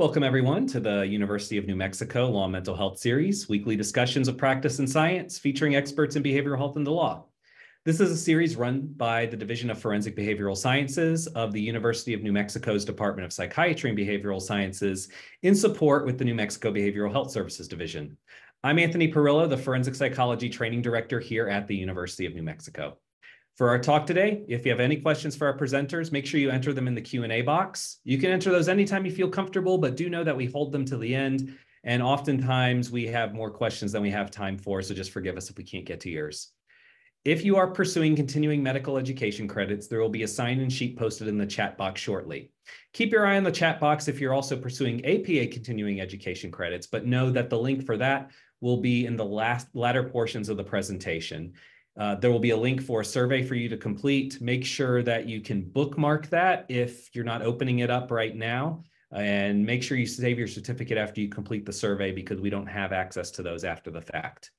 Welcome, everyone, to the University of New Mexico Law and Mental Health Series, weekly discussions of practice and science featuring experts in behavioral health and the law. This is a series run by the Division of Forensic Behavioral Sciences of the University of New Mexico's Department of Psychiatry and Behavioral Sciences in support with the New Mexico Behavioral Health Services Division. I'm Anthony Perillo, the Forensic Psychology Training Director here at the University of New Mexico. For our talk today, if you have any questions for our presenters, make sure you enter them in the Q&A box. You can enter those anytime you feel comfortable, but do know that we hold them to the end. And oftentimes we have more questions than we have time for, so just forgive us if we can't get to yours. If you are pursuing continuing medical education credits, there will be a sign-in sheet posted in the chat box shortly. Keep your eye on the chat box if you're also pursuing APA continuing education credits, but know that the link for that will be in the last latter portions of the presentation. Uh, there will be a link for a survey for you to complete. Make sure that you can bookmark that if you're not opening it up right now. And make sure you save your certificate after you complete the survey because we don't have access to those after the fact.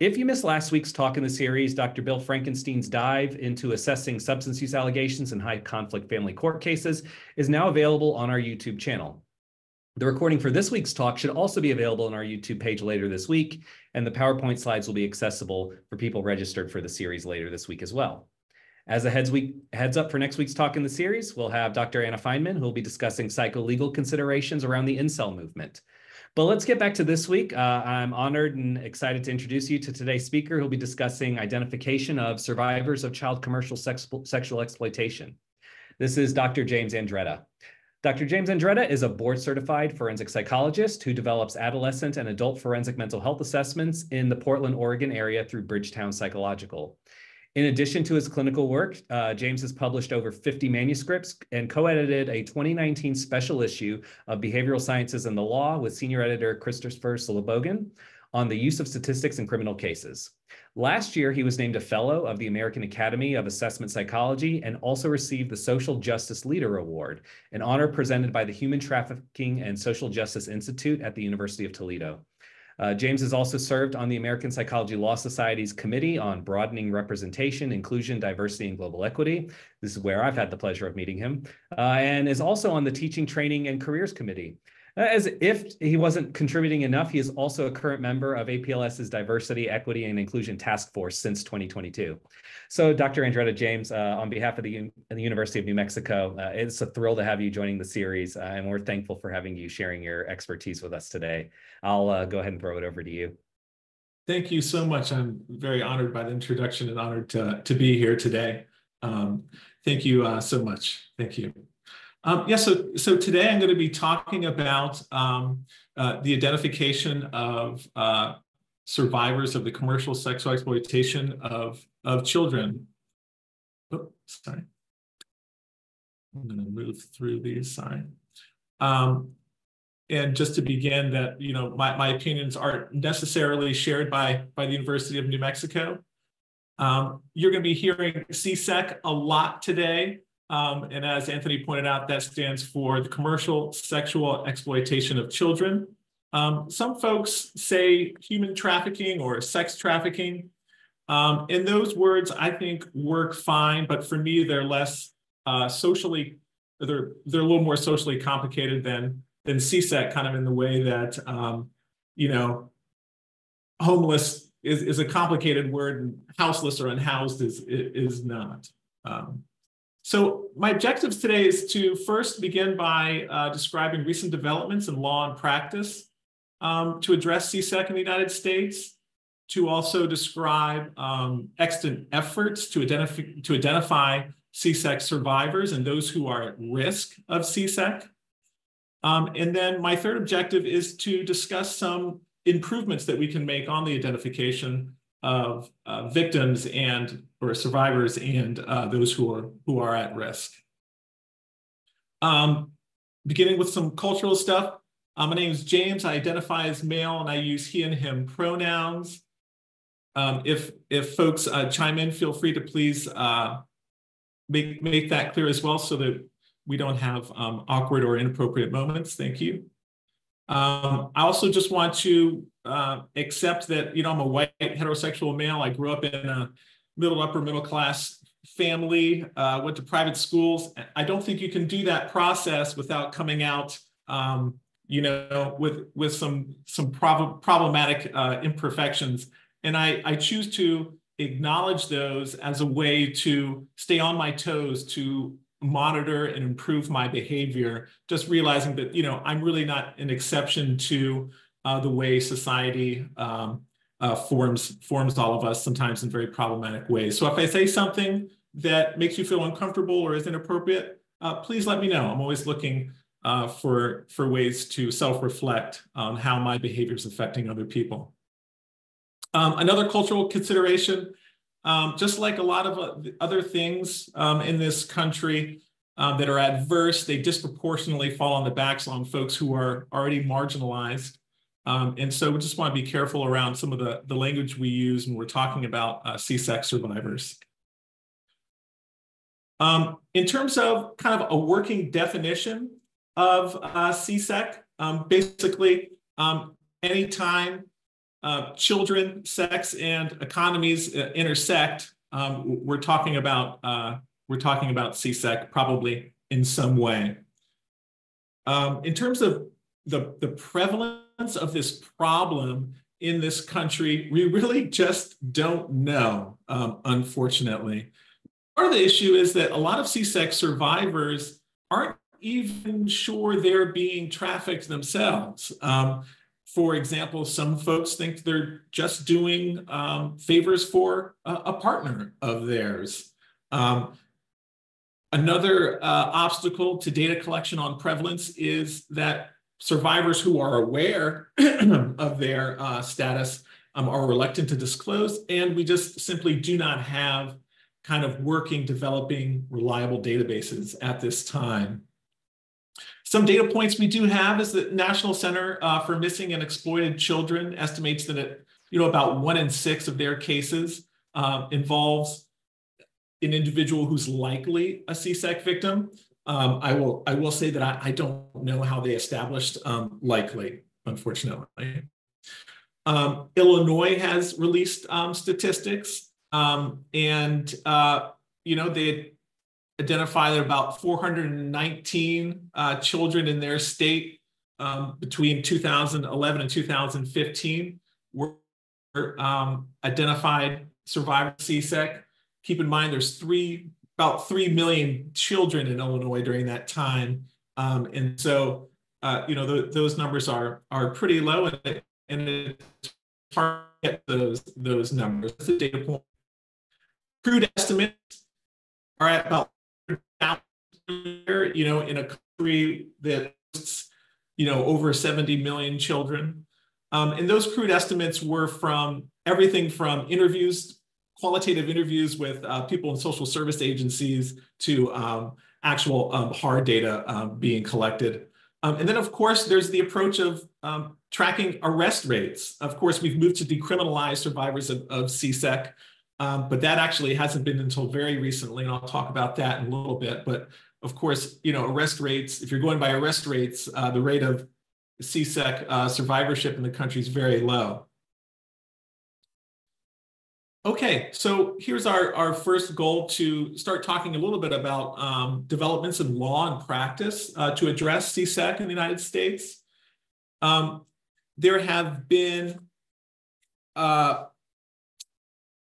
If you missed last week's talk in the series, Dr. Bill Frankenstein's dive into assessing substance use allegations in high conflict family court cases is now available on our YouTube channel. The recording for this week's talk should also be available on our YouTube page later this week, and the PowerPoint slides will be accessible for people registered for the series later this week as well. As a heads, week, heads up for next week's talk in the series, we'll have Dr. Anna Feynman, who will be discussing psycholegal considerations around the incel movement. But let's get back to this week. Uh, I'm honored and excited to introduce you to today's speaker who'll be discussing identification of survivors of child commercial sex, sexual exploitation. This is Dr. James Andretta. Dr. James Andretta is a board certified forensic psychologist who develops adolescent and adult forensic mental health assessments in the Portland, Oregon area through Bridgetown Psychological. In addition to his clinical work, uh, James has published over 50 manuscripts and co-edited a 2019 special issue of Behavioral Sciences and the Law with senior editor Christopher Slobogin on the use of statistics in criminal cases. Last year, he was named a fellow of the American Academy of Assessment Psychology and also received the Social Justice Leader Award, an honor presented by the Human Trafficking and Social Justice Institute at the University of Toledo. Uh, James has also served on the American Psychology Law Society's Committee on Broadening Representation, Inclusion, Diversity, and Global Equity. This is where I've had the pleasure of meeting him, uh, and is also on the Teaching, Training, and Careers Committee. As if he wasn't contributing enough, he is also a current member of APLS's Diversity, Equity, and Inclusion Task Force since 2022. So, Dr. Andretta James, uh, on behalf of the, the, University of New Mexico, uh, it's a thrill to have you joining the series, uh, and we're thankful for having you sharing your expertise with us today. I'll uh, go ahead and throw it over to you. Thank you so much. I'm very honored by the introduction and honored to, to be here today. Um, thank you uh, so much. Thank you. Um, yeah, so, so today I'm going to be talking about um, uh, the identification of uh, survivors of the commercial sexual exploitation of, of children. Sorry. I'm going to move through these, sorry. Um, and just to begin that, you know, my, my opinions aren't necessarily shared by, by the University of New Mexico. Um, you're going to be hearing CSEC a lot today. Um, and as Anthony pointed out, that stands for the commercial sexual exploitation of children. Um, some folks say human trafficking or sex trafficking. Um, and those words I think work fine, but for me, they're less uh, socially, they're, they're a little more socially complicated than, than CSEC, kind of in the way that, um, you know, homeless is, is a complicated word and houseless or unhoused is, is not. Um, so my objectives today is to first begin by uh, describing recent developments in law and practice um, to address CSEC in the United States, to also describe um, extant efforts to identify, to identify CSEC survivors and those who are at risk of CSEC. Um, and then my third objective is to discuss some improvements that we can make on the identification of uh, victims and or survivors and uh, those who are who are at risk. Um, beginning with some cultural stuff. Uh, my name is James. I identify as male and I use he and him pronouns. Um, if if folks uh, chime in, feel free to please uh, make make that clear as well, so that we don't have um, awkward or inappropriate moments. Thank you. Um, I also just want to uh, accept that, you know, I'm a white heterosexual male. I grew up in a middle, upper middle class family, uh, went to private schools. I don't think you can do that process without coming out um, you know, with with some some prob problematic uh, imperfections, and I I choose to acknowledge those as a way to stay on my toes to monitor and improve my behavior just realizing that you know i'm really not an exception to uh, the way society um, uh, forms forms all of us sometimes in very problematic ways. So if i say something that makes you feel uncomfortable or is inappropriate uh, please let me know. I'm always looking uh, for for ways to self-reflect on how my behavior is affecting other people. Um, another cultural consideration, um, just like a lot of uh, other things um, in this country um, that are adverse, they disproportionately fall on the backs on folks who are already marginalized. Um, and so we just want to be careful around some of the, the language we use when we're talking about uh, CSEC survivors. Um, in terms of kind of a working definition of uh, CSEC, basically anytime uh, children, sex, and economies uh, intersect, um, we're talking about uh, we're talking about CSEC probably in some way. Um, in terms of the, the prevalence of this problem in this country, we really just don't know, um, unfortunately. Part of the issue is that a lot of CSEC survivors aren't even sure they're being trafficked themselves. Um, for example, some folks think they're just doing um, favors for a, a, partner of theirs. Um, another uh, obstacle to data collection on prevalence is that survivors who are aware of their uh, status um, are reluctant to disclose, and we just simply do not have kind of working, developing, reliable databases at this time. Some data points we do have is that National Center uh, for Missing and Exploited Children estimates that it, you know about one in six of their cases uh, involves an individual who's likely a CSEC victim. Um, I will I will say that I, I don't know how they established um, likely, unfortunately. Um, Illinois has released um, statistics, um, and uh, you know they identify that about 419 uh, children in their state um, between 2011 and 2015 were um, identified survivors CSEC. Keep in mind, there's three about three million children in Illinois during that time, um, and so uh, you know th those numbers are are pretty low, and, it, and it's hard to get those those numbers. A data point. Crude estimates are at about you know, in a country that's, you know, over 70 million children. Um, and those crude estimates were from everything from interviews, qualitative interviews with uh, people in social service agencies to um, actual um, hard data um, being collected. Um, and then, of course, there's the approach of um, tracking arrest rates. Of course, we've moved to decriminalize survivors of, of CSEC. But that actually hasn't been until very recently, and I'll talk about that in a little bit. But of course, you know, arrest rates, if you're going by arrest rates, uh, the rate of CSEC uh, survivorship in the country is very low. Okay, so here's our, our first goal to start talking a little bit about um, developments in law and practice uh, to address CSEC in the United States. Um, there have been uh,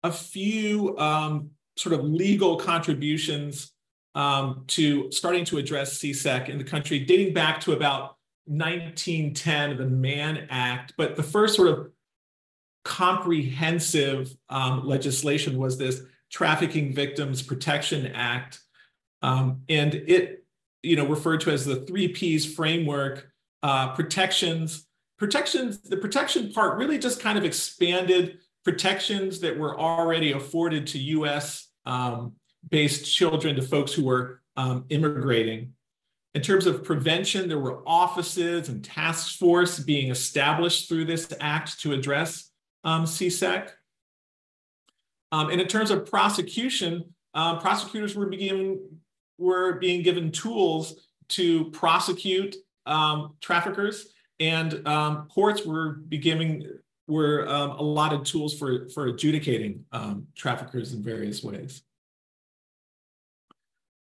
a few um, sort of legal contributions um, to starting to address CSEC in the country, dating back to about 1910, the Mann Act. But the first sort of comprehensive um, legislation was this Trafficking Victims Protection Act. Um, and it, you know, referred to as the three Ps framework, uh, protections, protections, the protection part really just kind of expanded protections that were already afforded to US um, based children to folks who were um, immigrating. In terms of prevention, there were offices and task force being established through this act to address um, CSEC. Um, and in terms of prosecution, um, prosecutors were being, were being given tools to prosecute um, traffickers, and um, courts were beginning were um, allotted tools for, for adjudicating traffickers in various ways.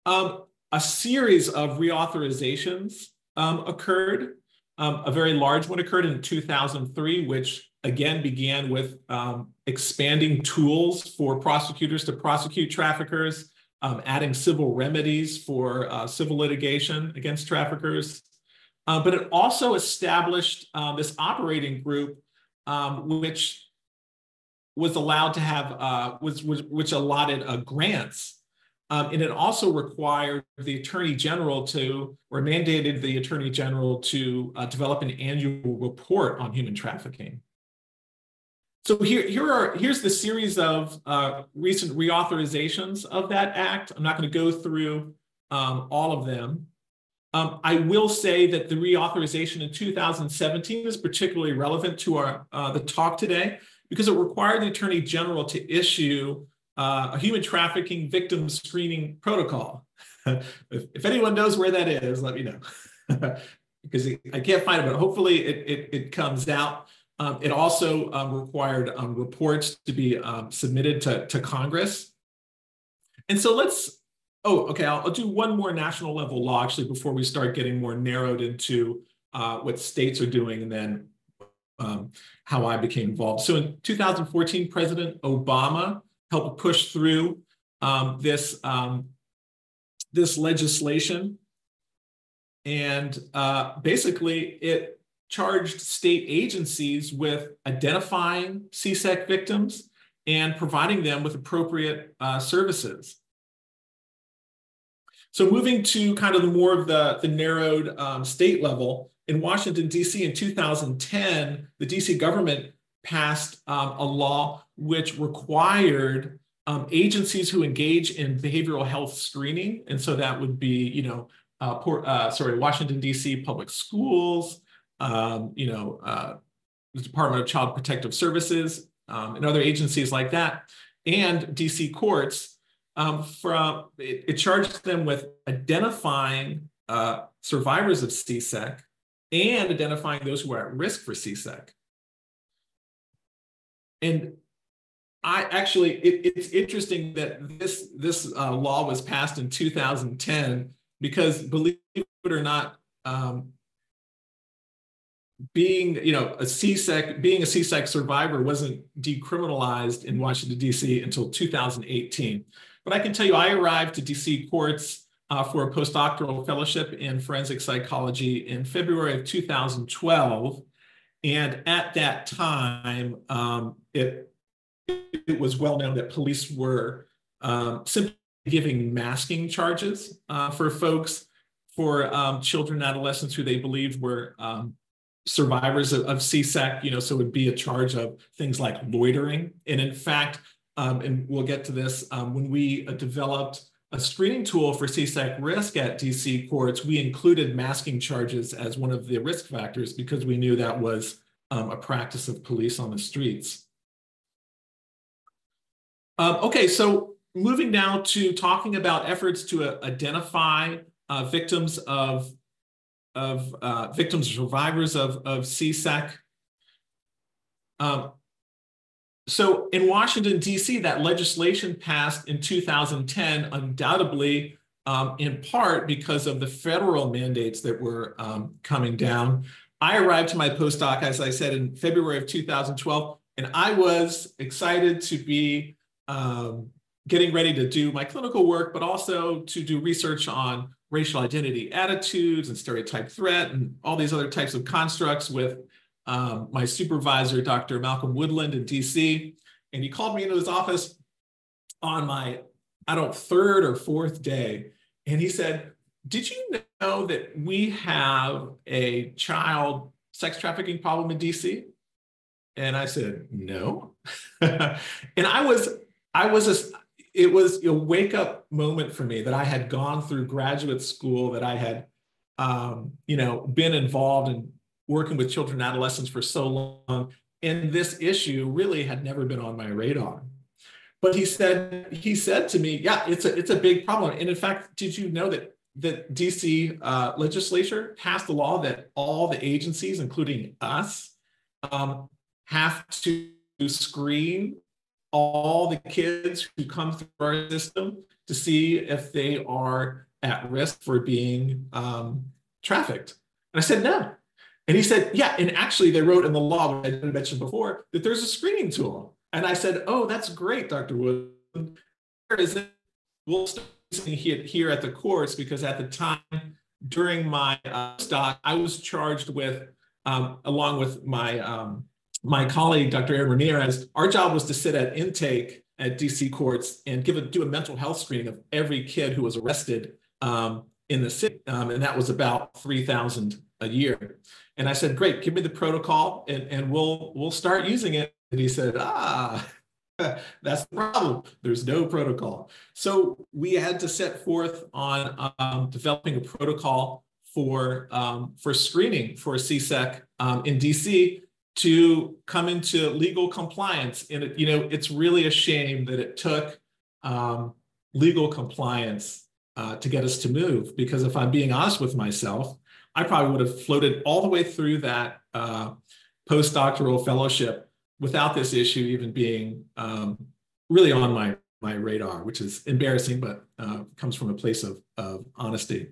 Um, a series of reauthorizations um, occurred. Um, a very large one occurred in 2003, which again began with um, expanding tools for prosecutors to prosecute traffickers, um, adding civil remedies for uh, civil litigation against traffickers. Uh, but it also established uh, this operating group, which was allowed to have, uh, was, was, which allotted uh, grants. Um, and it also required the attorney general to, or mandated the attorney general to uh, develop an annual report on human trafficking. So here, here are here's the series of uh, recent reauthorizations of that act. I'm not going to go through um, all of them. Um, I will say that the reauthorization in 2017 is particularly relevant to our uh, the talk today because it required the Attorney General to issue uh, a human trafficking victim screening protocol. if, if, anyone knows where that is, let me know because I can't find it, but hopefully it, it, it comes out. Um, it also um, required um, reports to be um, submitted to, to Congress. And so let's, oh, okay, I'll, I'll, do one more national level law actually before we start getting more narrowed into uh, what states are doing and then um, how I became involved. So in 2014, President Obama helped push through um, this, this legislation. And uh, basically it charged state agencies with identifying CSEC victims and providing them with appropriate uh, services. So moving to kind of the more of the, the narrowed um, state level, in Washington, D.C. in 2010, the D.C. government passed um, a law which required um, agencies who engage in behavioral health screening, and so that would be, you know, uh, poor, uh, sorry, Washington, D.C. public schools, um, you know, uh, the Department of Child Protective Services, um, and other agencies like that, and DC courts, um, from it, it, charged them with identifying uh, survivors of CSEC and identifying those who are at risk for CSEC. And I actually, it, it's interesting that this this uh, law was passed in 2010 because, believe it or not, um, being, you know, a CSEC, being a CSEC survivor wasn't decriminalized in Washington, D.C. until 2018. But I can tell you, I arrived to D.C. courts uh, for a postdoctoral fellowship in forensic psychology in February of 2012. And at that time, um, it, it was well known that police were um, simply giving masking charges uh, for folks, for um, children adolescents who they believed were um, survivors of, of CSEC, you know, so it would be a charge of things like loitering. And in fact, um, and we'll get to this, um, when we uh, developed a screening tool for CSEC risk at DC courts, we included masking charges as one of the risk factors because we knew that was um, a practice of police on the streets. Um, okay, so moving now to talking about efforts to uh, identify uh, victims of of uh, victims survivors of, of CSEC. Um, so in Washington, D.C., that legislation passed in 2010, undoubtedly um, in part because of the federal mandates that were um, coming down. I arrived to my postdoc, as I said, in February of 2012, and I was excited to be um, getting ready to do my clinical work, but also to do research on racial identity attitudes and stereotype threat and all these other types of constructs with um, my supervisor, Dr. Malcolm Woodland in DC. And he called me into his office on my, I don't, third or fourth day. And he said, Did you know that we have a child sex trafficking problem in DC? And I said, No. and I was, I was a, it was a wake up moment for me that I had gone through graduate school, that I had, um, you know, been involved in working with children and adolescents for so long. And this issue really had never been on my radar. But he said, he said to me, yeah, it's a, it's a big problem. And in fact, did you know that the DC uh, legislature passed a law that all the agencies, including us, um, have to screen all the kids who come through our system to see if they are at risk for being um, trafficked. And I said, no. And he said, yeah. And actually, they wrote in the law, which I didn't mention before, that there's a screening tool. And I said, oh, that's great, Dr. Wood. Where is it? We'll start here at the courts because at the time during my uh, stock, I was charged with, um, along with my um, my colleague, Dr. Aaron Ramirez, our job was to sit at intake at DC courts and give a do a mental health screening of every kid who was arrested um, in the city, um, and that was about three thousand a year. And I said, "Great, give me the protocol, and and we'll we'll start using it." And he said, "Ah." That's the problem. There's no protocol. So we had to set forth on um, developing a protocol for um, for screening for CSEC um, in DC to come into legal compliance. And it, you know, it's really a shame that it took um, legal compliance uh, to get us to move. Because if I'm being honest with myself, I probably would have floated all the way through that uh, postdoctoral fellowship without this issue even being um, really on my my radar, which is embarrassing, but uh, comes from a place of, of honesty.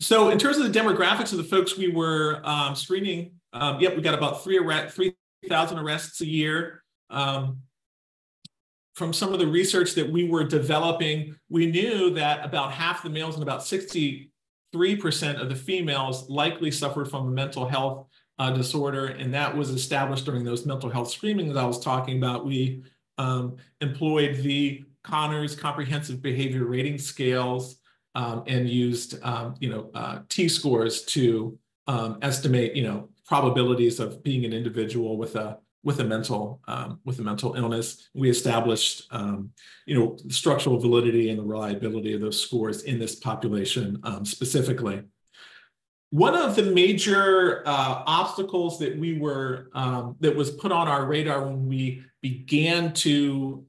So in terms of the demographics of the folks we were um, screening um, yep, we got about three arrest, 3,000 arrests a year. Um, from some of the research that we were developing, we knew that about half the males and about 63% of the females likely suffered from a mental health uh, disorder. And that was established during those mental health screenings I was talking about. We um, employed the Conners Comprehensive Behavior Rating Scales um, and used, um, you know, uh, T-scores to um, estimate, you know, probabilities of being an individual with a with a mental um, with a mental illness. We established um, you know structural validity and the reliability of those scores in this population um, specifically. One of the major uh, obstacles that we were um, that was put on our radar when we began to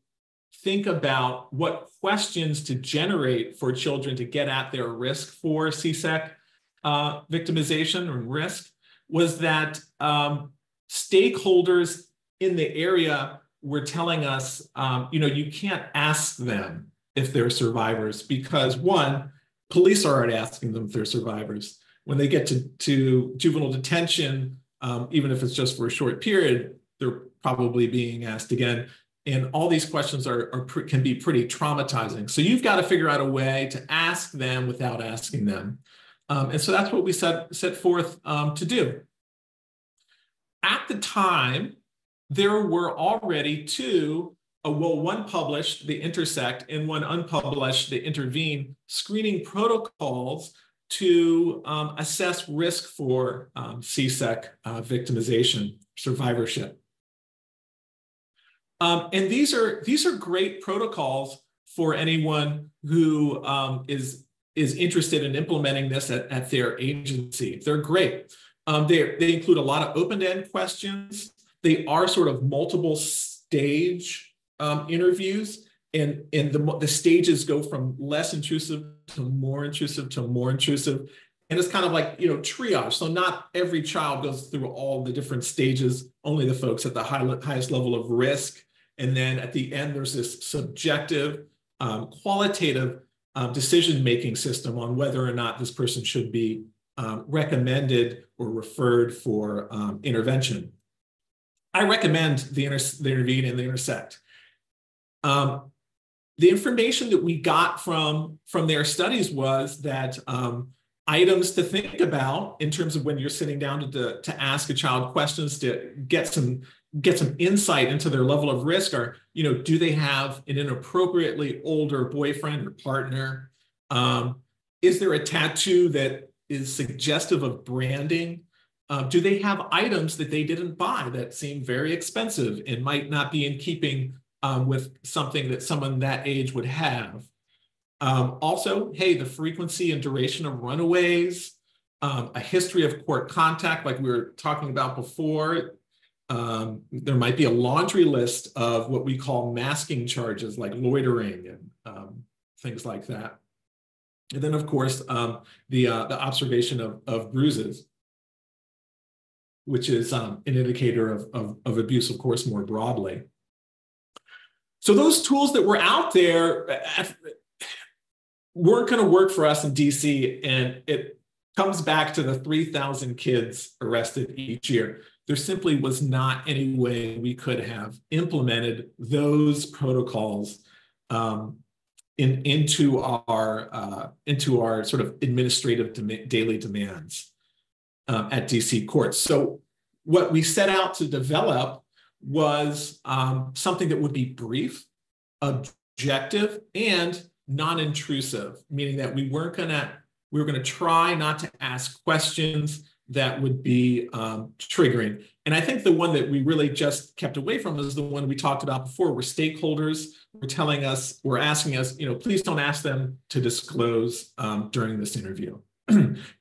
think about what questions to generate for children to get at their risk for CSEC uh, victimization or risk was that um, stakeholders in the area were telling us, um, you know, you can't ask them if they're survivors because one, police aren't asking them if they're survivors. When they get to, to juvenile detention, um, even if it's just for a short period, they're probably being asked again. And all these questions are, are can be pretty traumatizing. So you've got to figure out a way to ask them without asking them. Um, and so that's what we set, set forth um, to do. At the time, there were already two, uh, well, one published, the Intersect, and one unpublished, the Intervene, screening protocols to um, assess risk for um, CSEC uh, victimization, survivorship. Um, and these are, these are great protocols for anyone who um, is is interested in implementing this at, at their agency. They're great. Um, they, they include a lot of open-end questions. They are sort of multiple stage um, interviews, and, and the, the stages go from less intrusive to more intrusive to more intrusive. And it's kind of like, you know, triage. So not every child goes through all the different stages, only the folks at the high, highest level of risk. And then at the end, there's this subjective, um, qualitative um, decision-making system on whether or not this person should be um, recommended or referred for um, intervention. I recommend the, inter the intervene and the intersect. Um, the information that we got from, from their studies was that um, items to think about in terms of when you're sitting down to, to, to ask a child questions to get some get some insight into their level of risk are you know do they have an inappropriately older boyfriend or partner? Um, is there a tattoo that is suggestive of branding? Uh, do they have items that they didn't buy that seem very expensive and might not be in keeping um, with something that someone that age would have? Um, also hey the frequency and duration of runaways um, a history of court contact like we were talking about before um, there might be a laundry list of what we call masking charges like loitering and um, things like that. And then, of course, um, the, uh, the observation of, of bruises, which is um, an indicator of, of, of abuse, of course, more broadly. So those tools that were out there uh, weren't going to work for us in DC, and it comes back to the 3,000 kids arrested each year. There simply was not any way we could have implemented those protocols um, in, into our uh, into our sort of administrative daily demands um, at DC courts. So what we set out to develop was um, something that would be brief, objective, and non-intrusive, meaning that we weren't gonna we were gonna try not to ask questions that would be um, triggering. And I think the one that we really just kept away from is the one we talked about before, where stakeholders were telling us, were asking us, you know, please don't ask them to disclose um, during this interview.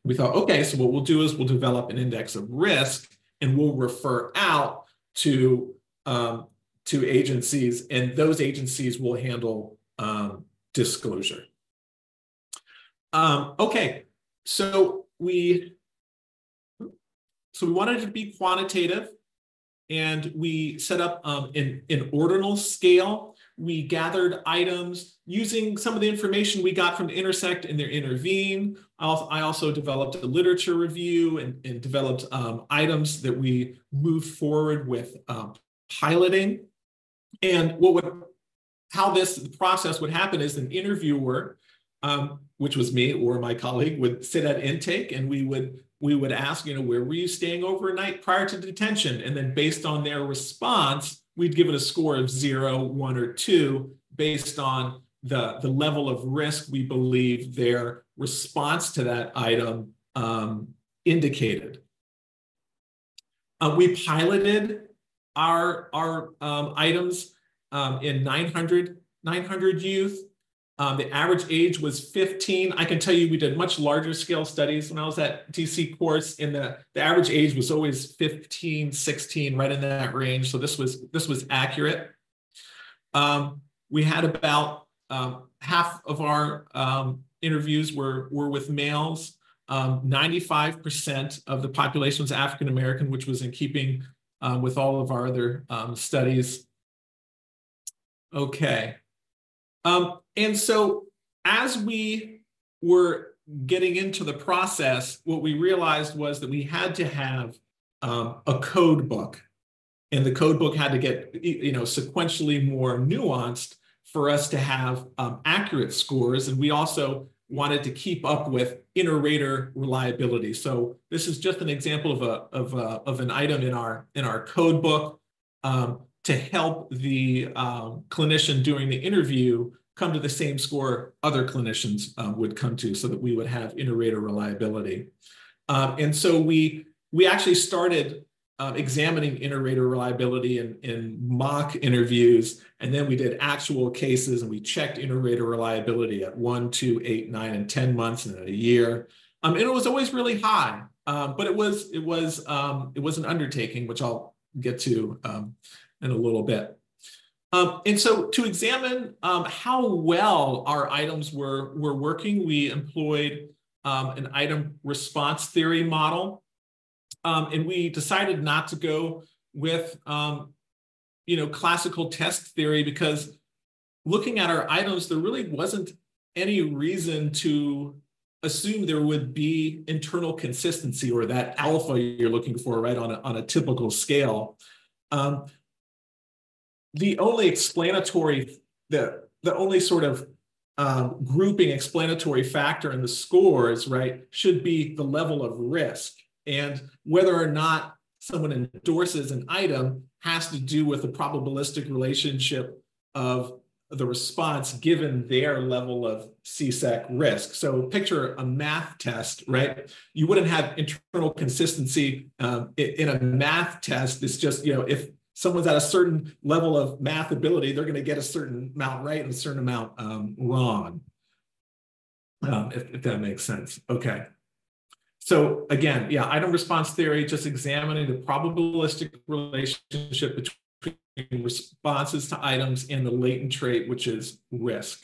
we thought, okay, so what we'll do is we'll develop an index of risk and we'll refer out to um, to agencies, and those agencies will handle um, disclosure. Um, okay, so we so we wanted it to be quantitative, and we set up um, an, an ordinal scale. We gathered items using some of the information we got from Intersect and their Intervene. I also developed a literature review and, and developed um, items that we moved forward with um, piloting. And what would how this process would happen is an interviewer, um, which was me or my colleague, would sit at intake and we would we would ask, you know, where were you staying overnight prior to detention? And then based on their response, we'd give it a score of zero, one, or two based on the, the level of risk we believe their response to that item um, indicated. Uh, we piloted our, our um, items um, in 900, 900 youth. Um, the average age was 15. I can tell you we did much larger scale studies when I was at DC course and the, the average age was always 15, 16, right in that range. So this was, this was accurate. Um, we had about um, half of our um, interviews were, were with males. 95% um, of the population was African American, which was in keeping um, with all of our other studies. Okay. Um, and so as we were getting into the process, what we realized was that we had to have um, a code book. And the code book had to get you know, sequentially more nuanced for us to have um, accurate scores. And we also wanted to keep up with inter-rater reliability. So this is just an example of a of a, of an item in our in our code book um, to help the um, clinician during the interview come to the same score other clinicians um, would come to, so that we would have inter-rater reliability. Um, and so we we actually started uh, examining inter-rater reliability in, in mock interviews. And then we did actual cases and we checked inter-rater reliability at one, two, eight, nine, and 10 months and a year. Um, and it was always really high, um, but it was, it, was, um, it was an undertaking, which I'll get to um, in a little bit. Um, and so to examine um, how well our items were, were working, we employed an item response theory model. Um, and we decided not to go with, um, you know, classical test theory because looking at our items, there really wasn't any reason to assume there would be internal consistency or that alpha you're looking for, right, on a, on a typical scale. Um, the only explanatory, the, the only sort of um, grouping explanatory factor in the scores, right, should be the level of risk. And whether or not someone endorses an item has to do with the probabilistic relationship of the response given their level of CSEC risk. So picture a math test, right? You wouldn't have internal consistency um, in a math test. It's just, you know, if someone's at a certain level of math ability, they're going to get a certain amount right and a certain amount um, wrong, um, if, if that makes sense. Okay. So again, yeah, item response theory, just examining the probabilistic relationship between responses to items and the latent trait, which is risk.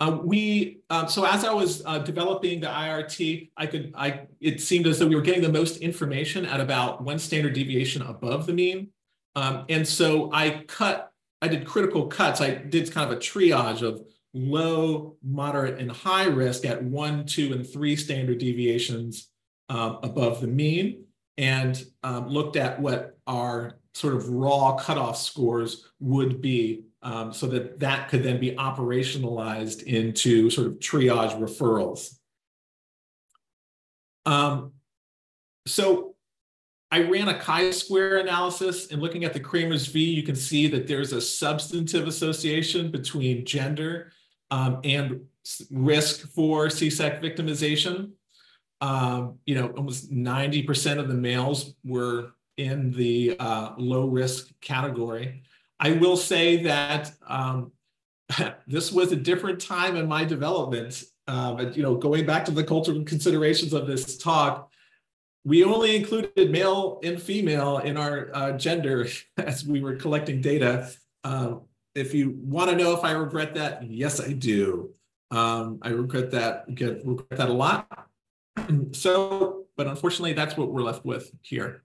Uh, we um, so as I was uh, developing the IRT, I could I it seemed as though we were getting the most information at about one standard deviation above the mean, um, and so I cut I did critical cuts. I did kind of a triage of low, moderate, and high risk at one, two, and three standard deviations um, above the mean, and um, looked at what our sort of raw cutoff scores would be um, so that that could then be operationalized into sort of triage referrals. Um, so I ran a chi-square analysis and looking at the Cramér's V, you can see that there's a substantive association between gender um, and risk for CSEC victimization. Um, you know, almost 90% of the males were in the uh, low risk category. I will say that um, this was a different time in my development. Uh, but, you know, going back to the cultural considerations of this talk, we only included male and female in our uh, gender as we were collecting data. Um, if you want to know if I regret that, yes, I do. Um, I regret that, get, regret that a lot. so, but unfortunately, that's what we're left with here.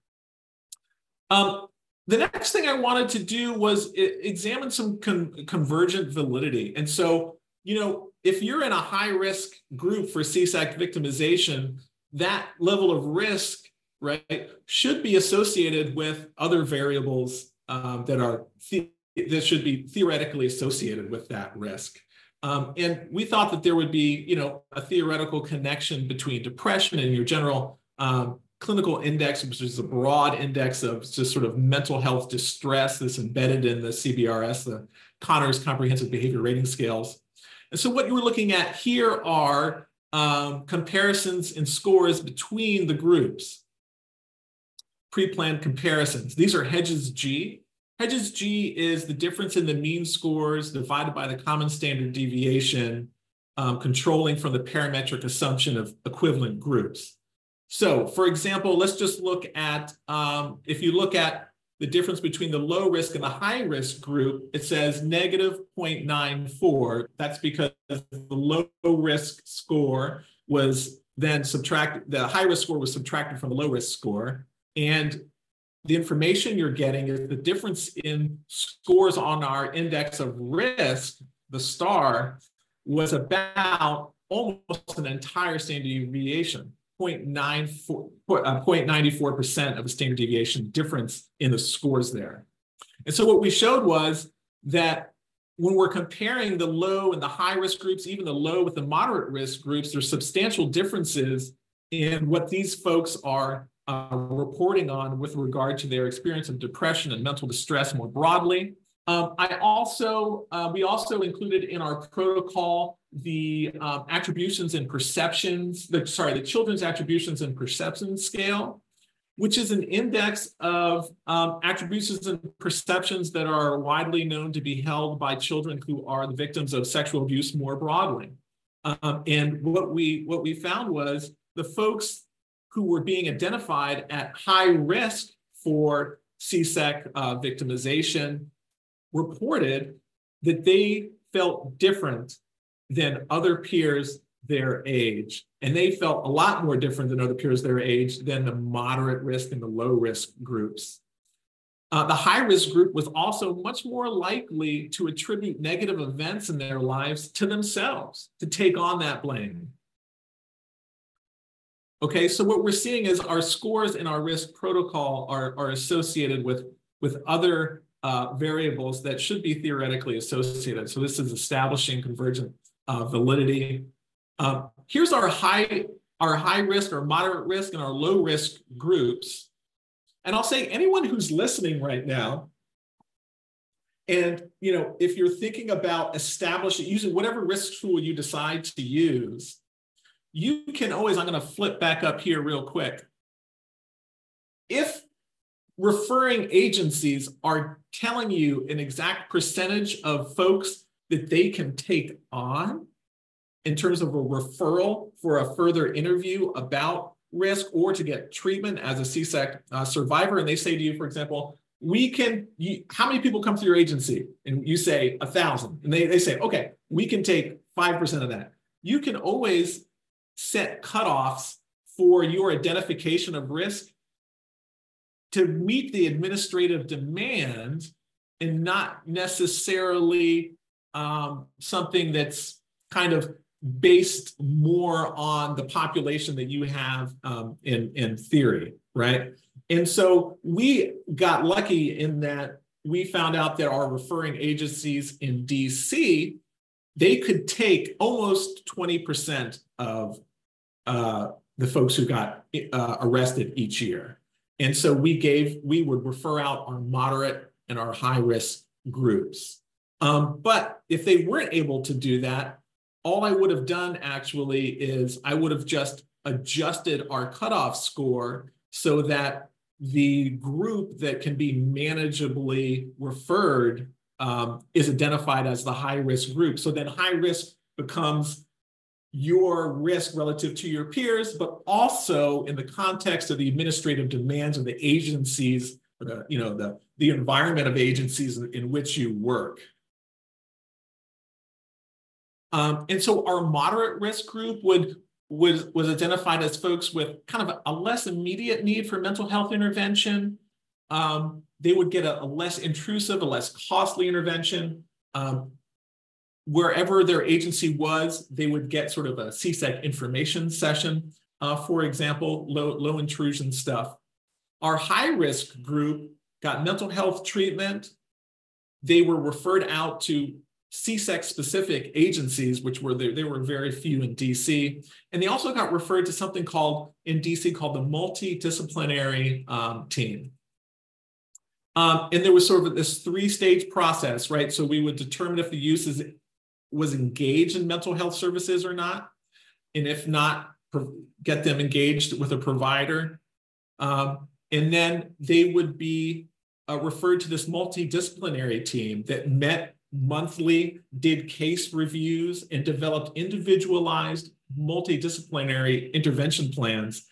Um, the next thing I wanted to do was examine some con convergent validity. And so, you know, if you're in a high risk group for CSEC victimization, that level of risk, right, should be associated with other variables um, that are that should be theoretically associated with that risk. Um, and we thought that there would be, you know, a theoretical connection between depression and your general um, clinical index, which is a broad index of just sort of mental health distress that's embedded in the CBRS, the Conners Comprehensive Behavior Rating Scales. And so what you were looking at here are um, comparisons and scores between the groups. Pre-planned comparisons. These are Hedges G. Hedges G is the difference in the mean scores divided by the common standard deviation, um, controlling from the parametric assumption of equivalent groups. So for example, let's just look at, um, if you look at the difference between the low risk and the high risk group, it says negative 0.94. That's because the low risk score was then subtracted, the high risk score was subtracted from the low risk score. And the information you're getting is the difference in scores on our index of risk, the star, was about almost an entire standard deviation. 0.94% uh, of a standard deviation difference in the scores there. And so what we showed was that when we're comparing the low and the high risk groups, even the low with the moderate risk groups, there's substantial differences in what these folks are uh, reporting on with regard to their experience of depression and mental distress more broadly. Um, I also, uh, we also included in our protocol the um, attributions and perceptions, the, sorry, the children's attributions and perceptions scale, which is an index of um, attributions and perceptions that are widely known to be held by children who are the victims of sexual abuse more broadly. Um, and what we, what we found was the folks who were being identified at high risk for CSEC uh, victimization reported that they felt different than other peers their age. And they felt a lot more different than other peers their age than the moderate risk and the low risk groups. Uh, the high risk group was also much more likely to attribute negative events in their lives to themselves, to take on that blame. Okay, so what we're seeing is our scores in our risk protocol are, are associated with, with other uh, variables that should be theoretically associated. So this is establishing convergent uh, validity. Uh, here's our high, our high risk or moderate risk and our low risk groups. And I'll say anyone who's listening right now, and you know, if you're thinking about establishing using whatever risk tool you decide to use, you can always, I'm going to flip back up here real quick. If referring agencies are telling you an exact percentage of folks that they can take on in terms of a referral for a further interview about risk or to get treatment as a CSEC uh, survivor. And they say to you, for example, we can, you, how many people come to your agency? And you say a thousand. And they, they say, okay, we can take 5% of that. You can always set cutoffs for your identification of risk to meet the administrative demand and not necessarily um, something that's kind of based more on the population that you have um, in, in theory, right? And so we got lucky in that we found out that our referring agencies in DC, they could take almost 20% of uh, the folks who got uh, arrested each year. And so we gave, we would refer out our moderate and our high risk groups. Um, but if they weren't able to do that, all I would have done actually is I would have just adjusted our cutoff score so that the group that can be manageably referred um, is identified as the high risk group. So then high risk becomes your risk relative to your peers, but also in the context of the administrative demands of the agencies, the, you know, the, the environment of agencies in, in which you work. Um, and so our moderate risk group would was, was identified as folks with kind of a, less immediate need for mental health intervention. Um, they would get a, a, less intrusive, a less costly intervention. Um, wherever their agency was, they would get sort of a CSEC information session, uh, for example, low, low intrusion stuff. Our high risk group got mental health treatment. They were referred out to CSEC specific agencies, which were there, were very few in DC. And they also got referred to something called in DC called the multidisciplinary um, team. Um, and there was sort of this three stage process, right? So we would determine if the use is, was engaged in mental health services or not. And if not, get them engaged with a provider. Um, and then they would be uh, referred to this multidisciplinary team that met monthly, did case reviews, and developed individualized multidisciplinary intervention plans.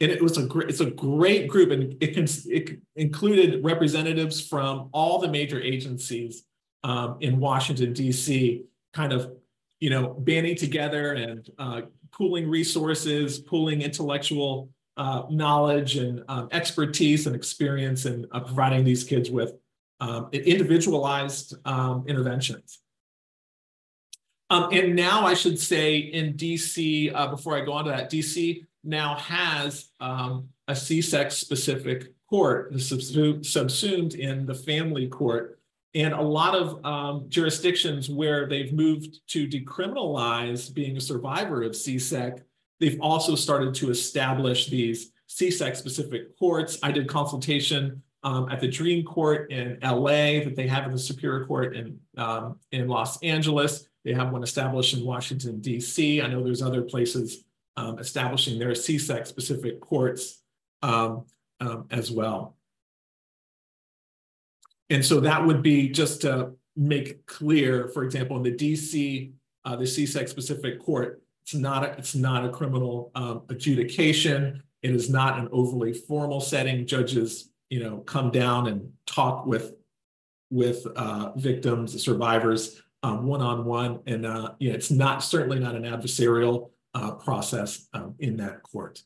And it was a great, it's a great group, and it, can, it included representatives from all the major agencies um, in Washington D.C. Kind of, you know, banding together and uh, pooling resources, pooling intellectual uh, knowledge and um, expertise and experience, and uh, providing these kids with um, individualized um, interventions. Um, and now I should say in DC, uh, before I go on to that, DC now has um, a CSEC specific court, subsumed in the family court. And a lot of um, jurisdictions where they've moved to decriminalize being a survivor of CSEC, they've also started to establish these CSEC specific courts. I did consultation um, at the Dream Court in LA that they have in the Superior Court in, um, in Los Angeles. They have one established in Washington, D.C. I know there's other places um, establishing their CSEC specific courts um, um, as well. And so that would be just to make clear, for example, in the DC, uh, the CSEC specific court, it's not a, it's not a criminal um, adjudication. It is not an overly formal setting. Judges you know, come down and talk with with uh, victims, survivors, one on one, and uh, you know, it's not certainly not an adversarial uh, process um, in that court.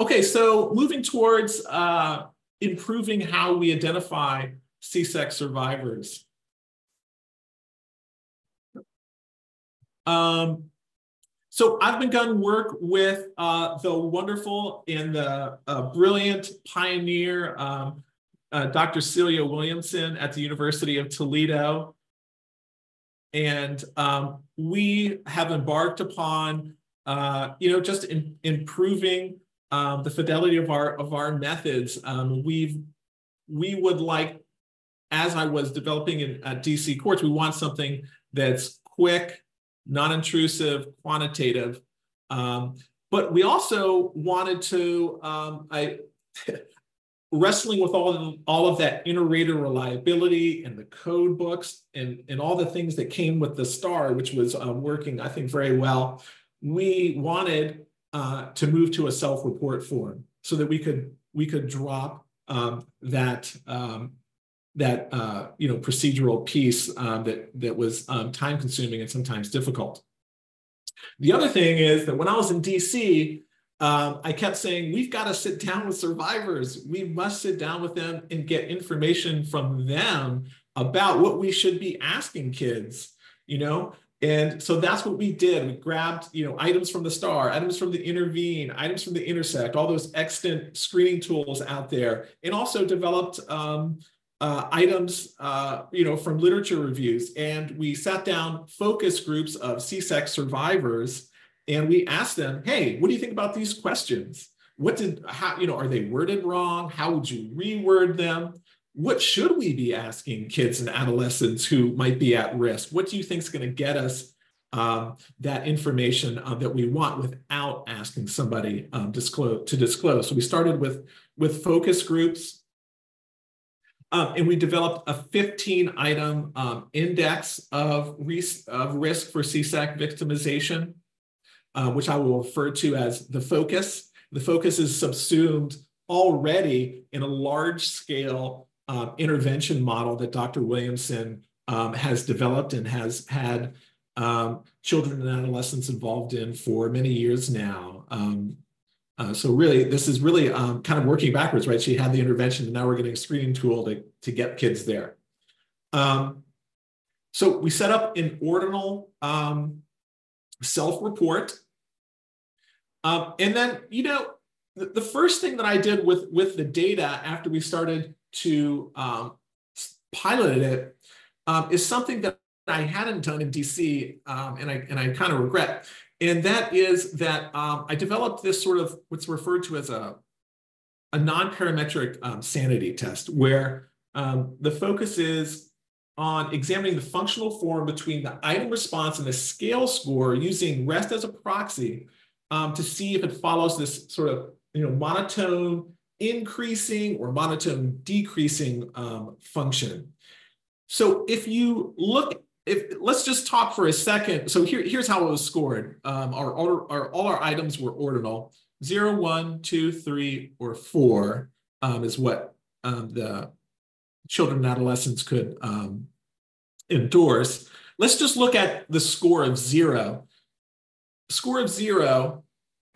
Okay, so moving towards uh, improving how we identify CSEC survivors. Um, so I've begun work with uh, the wonderful and the uh, brilliant pioneer, um, uh, Dr. Celia Williamson at the University of Toledo. And um, we have embarked upon, uh, you know, just in, improving um, the fidelity of our of our methods. Um, we've we would like, as I was developing in at DC courts, we want something that's quick, non-intrusive, quantitative. Um, but we also wanted to, um, I, wrestling with all of, all of that inter-rater reliability and the code books and, and all the things that came with the star, which was uh, working, I think, very well. We wanted uh, to move to a self-report form so that we could we could drop um, that um, that uh, you know procedural piece um, that that was um, time consuming and sometimes difficult. The other thing is that when I was in DC, um, I kept saying we've got to sit down with survivors. We must sit down with them and get information from them about what we should be asking kids you know? And so that's what we did. We grabbed, you know, items from the STAR, items from the Intervene, items from the InterCSEC, all those extant screening tools out there, and also developed um, uh, items, uh, you know, from literature reviews. And we sat down focus groups of CSEC survivors, and we asked them, "Hey, what do you think about these questions? What did, how, you know, are they worded wrong? How would you reword them?" what should we be asking kids and adolescents who might be at risk? What do you think is going to get us um, that information uh, that we want without asking somebody um, disclose, to disclose? So we started with, with focus groups. Um, and we developed a 15 item um, index of, ris of risk for CSEC victimization, uh, which I will refer to as the focus. The focus is subsumed already in a large scale uh, intervention model that Dr. Williamson um, has developed and has had um, children and adolescents involved in for many years now. Um, uh, so really, this is really um, kind of working backwards, right? She had the intervention, and now we're getting a screening tool to, to get kids there. Um, so we set up an ordinal um, self-report. and then, you know, the, the first thing that I did with, with the data after we started to um, pilot it um, is something that I hadn't done in DC, um, and I and I kind of regret. And that is that um, I developed this sort of what's referred to as a a non-parametric um, sanity test, where um, the focus is on examining the functional form between the item response and the scale score using REST as a proxy to see if it follows this sort of you know monotone increasing or monotone decreasing um, function. So if you look, if let's just talk for a second. So here, here's how it was scored. Um, our, our, our, all our items were ordinal. Zero, one, two, three, or four um, is what um, the children and adolescents could um, endorse. Let's just look at the score of zero. Score of zero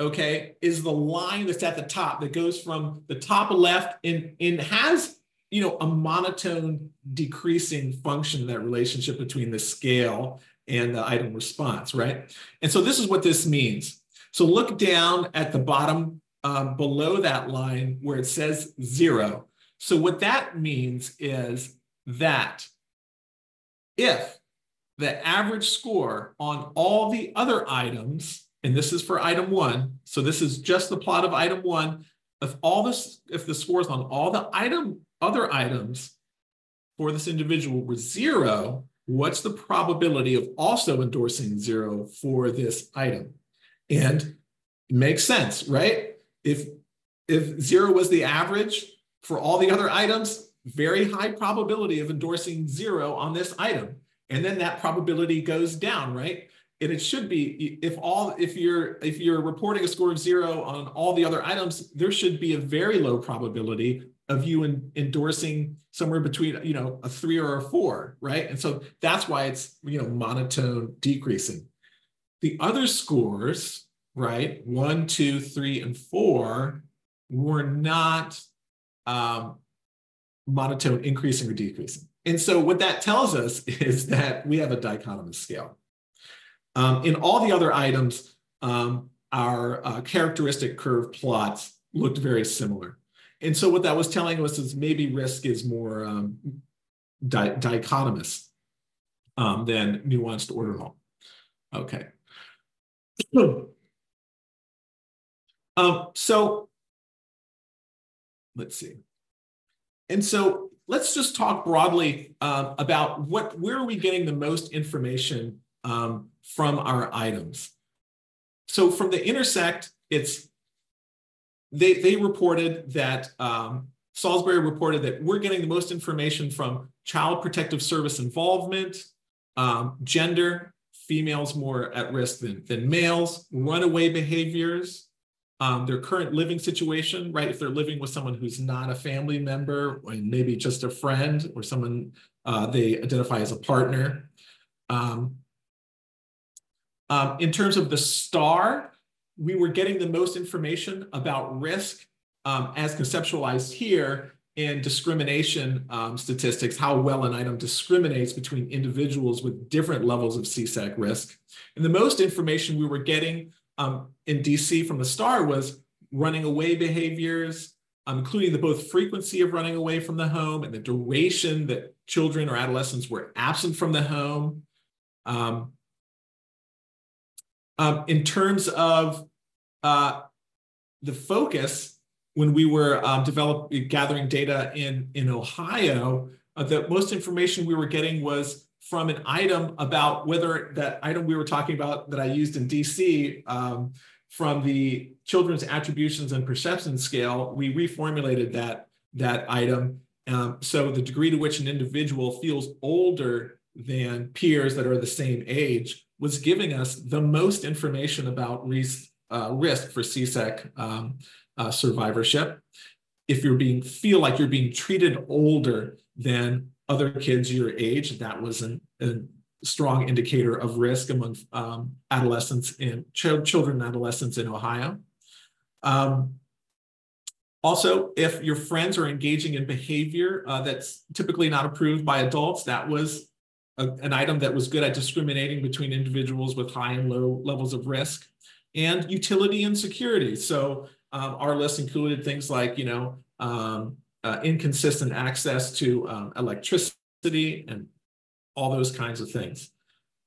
okay, is the line that's at the top that goes from the top left and, and has, you know, a monotone decreasing function, that relationship between the scale and the item response, right? And so this is what this means. So look down at the bottom um, below that line where it says zero. So what that means is that if the average score on all the other items and this is for item one. So this is just the plot of item one. If all this, if the scores on all the item, other items for this individual were zero, what's the probability of also endorsing zero for this item? And it makes sense, right? If if zero was the average for all the other items, very high probability of endorsing zero on this item. And then that probability goes down, right? and it should be if all if you're if you're reporting a score of zero on all the other items there should be a very low probability of you in, endorsing somewhere between you know a three or a four right? And so that's why it's you know monotone decreasing. The other scores right one two three and four were not um, monotone increasing or decreasing. And so what that tells us is that we have a dichotomous scale. Um, in all the other items, um, our uh, characteristic curve plots looked very similar. And so what that was telling us is maybe risk is more um, di dichotomous um, than nuanced ordinal. Okay. um, so let's see. And so let's just talk broadly uh, about what where are we getting the most information um, from our items. So from the InterCSEC, it's they they reported that um, Salisbury reported that we're getting the most information from child protective service involvement, um, gender, females more at risk than, than males, runaway behaviors, um, their current living situation, right? If they're living with someone who's not a family member, or maybe just a friend, or someone uh, they identify as a partner. Um, um, in terms of the star, we were getting the most information about risk um, as conceptualized here in discrimination um, statistics, how well an item discriminates between individuals with different levels of CSEC risk. And the most information we were getting um, in DC from the STAR was running away behaviors, um, including the both frequency of running away from the home and the duration that children or adolescents were absent from the home. Um, um, in terms of uh, the focus, when we were um, developing gathering data in in Ohio, uh, the most information we were getting was from an item about whether that item we were talking about that I used in DC um, from the children's attributions and perception scale, we reformulated that that item. Um, so the degree to which an individual feels older than peers that are the same age was giving us the most information about risk, uh, risk for CSEC um, uh, survivorship. If you're being feel like you're being treated older than other kids your age, that was an, a strong indicator of risk among um, adolescents and ch children and adolescents in Ohio. Um, also, if your friends are engaging in behavior uh, that's typically not approved by adults, that was a, an item that was good at discriminating between individuals with high and low levels of risk. And utility and security. So um, our list included things like, you know, um, uh, inconsistent access to um, electricity and all those kinds of things.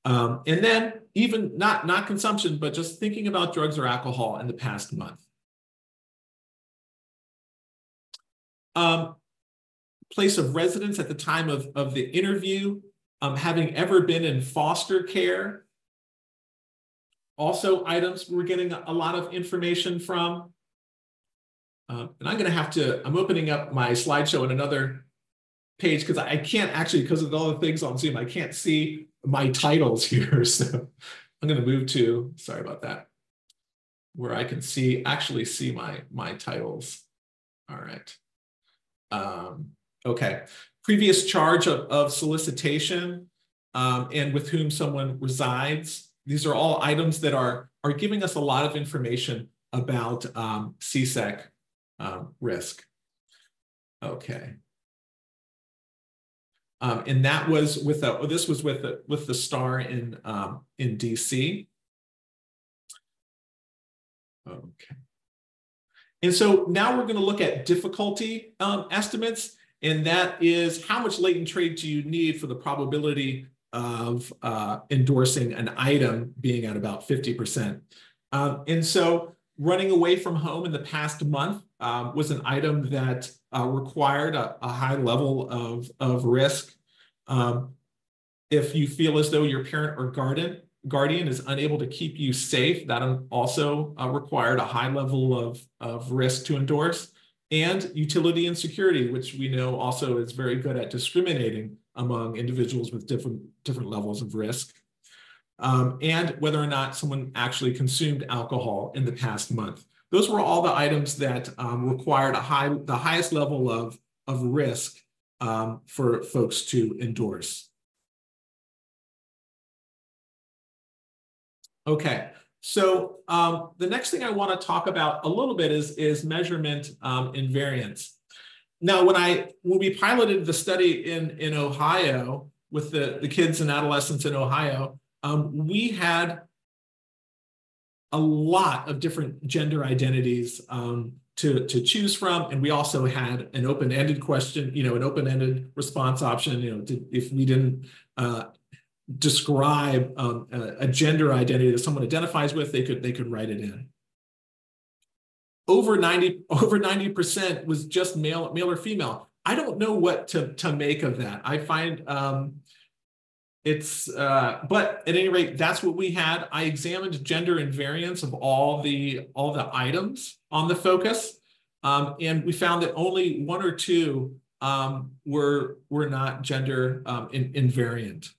Um, and then even not, not consumption, but just thinking about drugs or alcohol in the past month. Um, place of residence at the time of, of the interview, um, having ever been in foster care. Also items we're getting a lot of information from. Uh, and I'm going to have to, I'm opening up my slideshow in another page because I can't actually, because of all the things on Zoom, I can't see my titles here. So I'm going to move to, sorry about that, where I can see, actually see my, my titles. All right. Um, okay. Previous charge of, of solicitation um, and with whom someone resides. These are all items that are, are giving us a lot of information about um, CSEC um, risk. Okay. Um, and that was with the, oh, this was with the, with the star in, um, in DC. Okay. And so now we're going to look at difficulty um, estimates, and that is how much latent trait do you need for the probability of uh, endorsing an item being at about 50%. Um, and so running away from home in the past month um, was an item that uh, required a, a, high level of, of risk. Um, if you feel as though your parent or guardian, guardian is unable to keep you safe, that also uh, required a high level of, of risk to endorse. And utility and security, which we know also is very good at discriminating among individuals with different, different levels of risk um, and whether or not someone actually consumed alcohol in the past month. Those were all the items that um, required a high, the highest level of, of risk um, for folks to endorse. Okay, so um, the next thing I want to talk about a little bit is, is measurement um, invariance. Now, when I when we piloted the study in, in Ohio with the, the kids and adolescents in Ohio, um, we had a lot of different gender identities um, to, to choose from. And we also had an open-ended question, you know, an open-ended response option, you know, if we didn't uh, describe um, a, a, gender identity that someone identifies with, they could, they could write it in. Over 90, over 90% was just male, male or female. I don't know what to, to make of that. I find um, it's uh, but at any rate that's what we had i examined gender invariance of all the all the items on the focus um, and we found that only one or two um, were were not gender um, in, invariant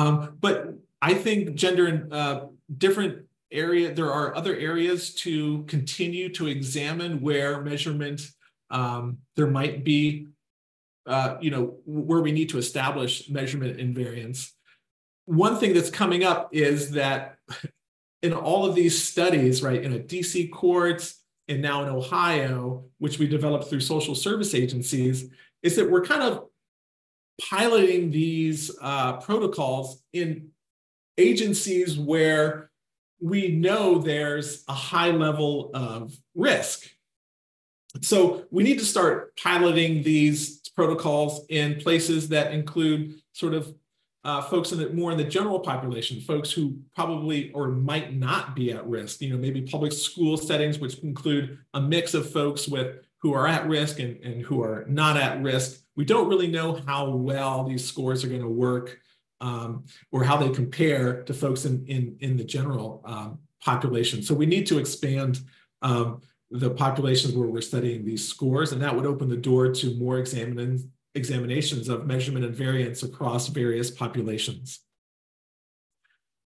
um, but i think gender in uh, different area there are other areas to continue to examine where measurement um, there might be uh, you know where we need to establish measurement invariance. One thing that's coming up is that in all of these studies, right, in a DC courts and now in Ohio, which we developed through social service agencies, is that we're kind of piloting these uh, protocols in agencies where we know there's a high level of risk. So we need to start piloting these protocols in places that include sort of uh, folks in the more in the general population, folks who probably or might not be at risk. You know, maybe public school settings, which include a mix of folks with who are at risk and, and who are not at risk. We don't really know how well these scores are going to work um, or how they compare to folks in, in, in the general um, population. So we need to expand um, the populations where we're studying these scores, and that would open the door to more examining, examinations of measurement invariance across various populations.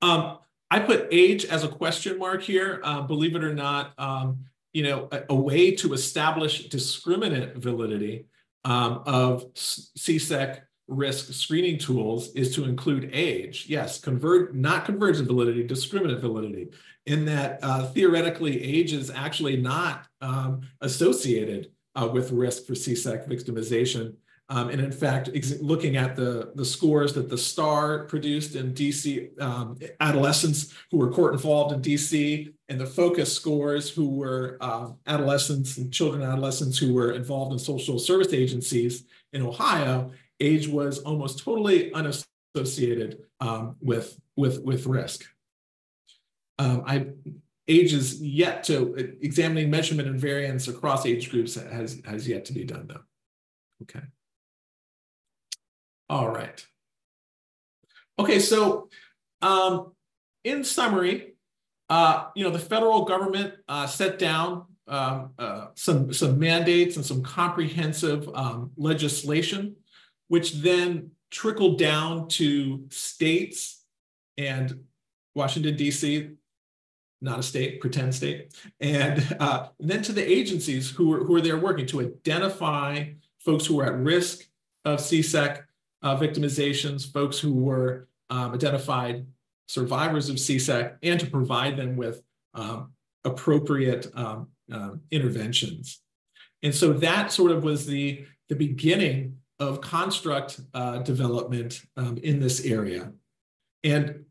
Um, I put age as a question mark here. Uh, believe it or not, um, you know, a, a, way to establish discriminant validity um, of CSEC risk screening tools is to include age. Yes, convert not convergent validity, discriminant validity, in that uh, theoretically age is actually not um, associated uh, with risk for CSEC victimization. Um, and in fact, looking at the, the scores that the STAR produced in DC, um, adolescents who were court involved in DC, and the FOCUS scores who were uh, adolescents and children and adolescents who were involved in social service agencies in Ohio, age was almost totally unassociated um, with, with, with risk. Um, I age is yet to examining measurement invariance across age groups has has yet to be done though. Okay. All right. Okay, so um, in summary, uh, you know, the federal government uh, set down um, uh, some, some mandates and some comprehensive um, legislation, which then trickled down to states and Washington, D.C., not a state, pretend state, and uh, then to the agencies who are, who are there working to identify folks who are at risk of CSEC uh, victimizations, folks who were um, identified survivors of CSEC, and to provide them with um, appropriate um, uh, interventions. And so that sort of was the, the beginning of construct uh, development um, in this area. And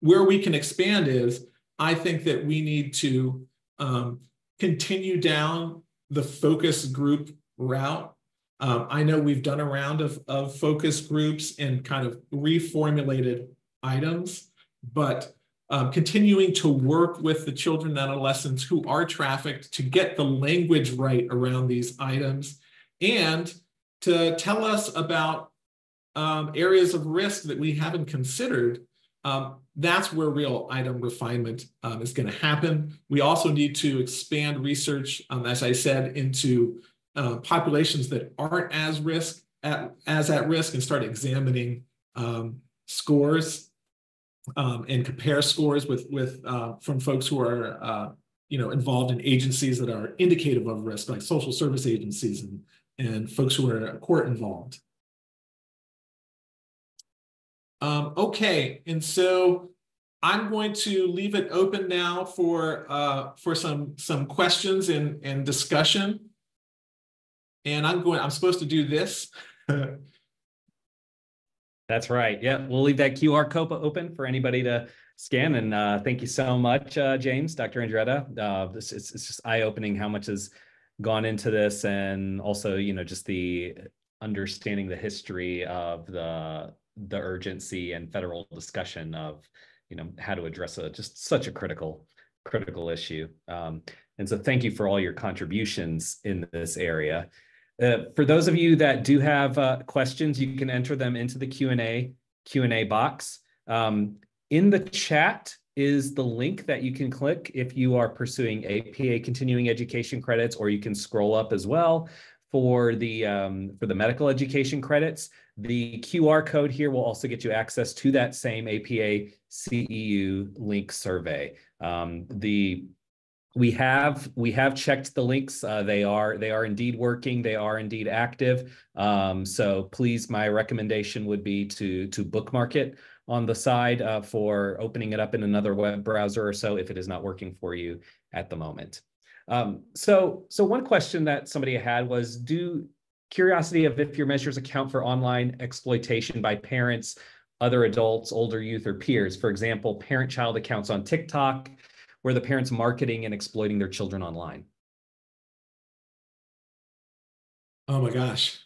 where we can expand is, I think that we need to um, continue down the focus group route um, I know we've done a round of, of focus groups and kind of reformulated items, but um, continuing to work with the children and adolescents who are trafficked to get the language right around these items and to tell us about um, areas of risk that we haven't considered. Um, that's where real item refinement um, is going to happen. We also need to expand research, um, as I said, into uh, populations that aren't as risk at, as at risk and start examining um, scores um, and compare scores with with uh, from folks who are uh, you know involved in agencies that are indicative of risk, like social service agencies and and folks who are court involved. Um, okay, and so I'm going to leave it open now for uh, for some some questions and and discussion and I'm going, I'm supposed to do this. That's right. Yeah, we'll leave that QR code open for anybody to scan. And uh, thank you so much, uh, James, Dr. Andretta. Uh, this it's, it's just eye-opening how much has gone into this, and also, you know, just the understanding the history of the the urgency and federal discussion of, you know, how to address a just such a critical critical issue. Um, and so, thank you for all your contributions in this area. Uh, for those of you that do have uh, questions, you can enter them into the Q&A Q&A box. Um, in the chat is the link that you can click if you are pursuing APA continuing education credits, or you can scroll up as well for the um, for the medical education credits. The QR code here will also get you access to that same APA CEU link survey. Um, the we have we have checked the links. Uh, they are they are indeed working. They are indeed active. Um, so please my recommendation would be to to bookmark it on the side uh, for opening it up in another web browser or so if it is not working for you at the moment. Um, so, so one question that somebody had was, do curiosity of if your measures account for online exploitation by parents, other adults, older youth, or peers. For example, parent-child accounts on TikTok, where the parents marketing and exploiting their children online. Oh my gosh.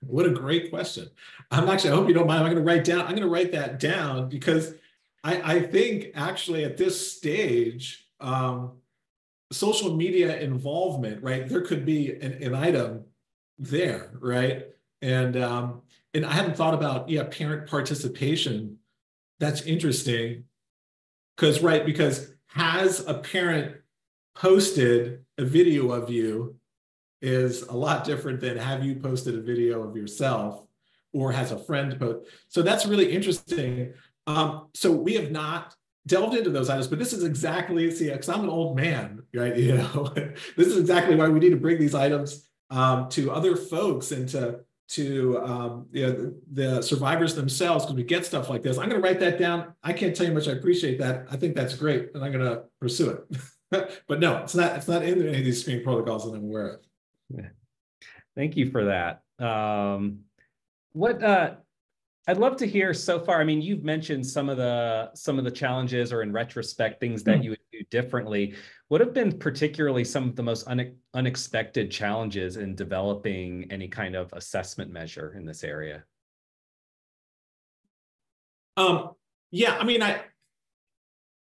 What a great question. I'm actually, I hope you don't mind. I'm going to write down, I'm going to write that down because I, I think actually at this stage, um, social media involvement, right? There could be an, an item there, right? And um, and I hadn't thought about yeah, parent participation. That's interesting. Because right, because has a parent posted a video of you is a lot different than have you posted a video of yourself or has a friend post. So that's really interesting. Um, so we have not delved into those items, but this is exactly, see, because I'm an old man, right? You know, this is exactly why we need to bring these items um, to other folks and to to um, you know, the, the survivors themselves because we get stuff like this. I'm going to write that down. I can't tell you much. I appreciate that. I think that's great, and I'm going to pursue it. but no, it's not. It's not in any of these screening protocols that I'm aware of. Yeah. Thank you for that. Um, what uh, I'd love to hear so far. I mean, you've mentioned some of the some of the challenges, or in retrospect, things that mm. you differently. What have been particularly some of the most une unexpected challenges in developing any kind of assessment measure in this area? Um, yeah, I mean, I